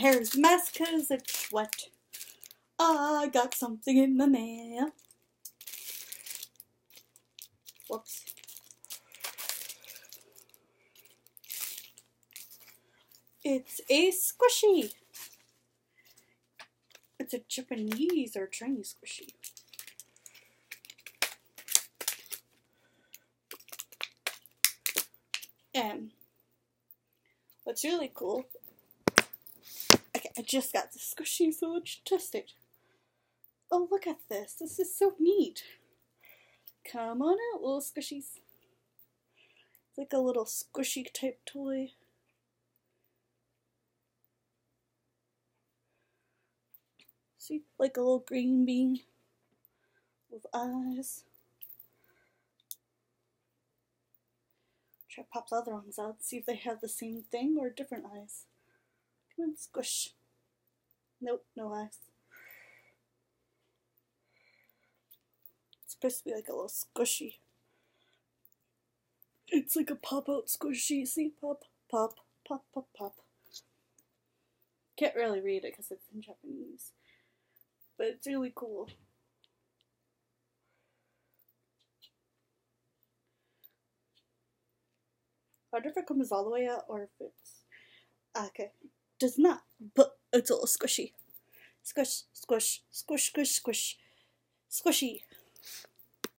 hair's a mess because it's wet. I got something in the mail. Whoops. It's a squishy. It's a Japanese or Chinese squishy. And what's really cool, okay, I just got the squishy, so let's test. Oh, look at this. This is so neat. Come on out, little squishies. It's like a little squishy type toy. See, like a little green bean with eyes. Try to pop the other ones out, see if they have the same thing or different eyes. On, squish. Nope, no eyes. It's supposed to be like a little squishy. It's like a pop out squishy. See, pop, pop, pop, pop, pop. Can't really read it because it's in Japanese but it's really cool. I wonder if it comes all the way out or if it's ah, okay. Does not, but it's a little squishy. Squish, squish, squish, squish, squish, squishy.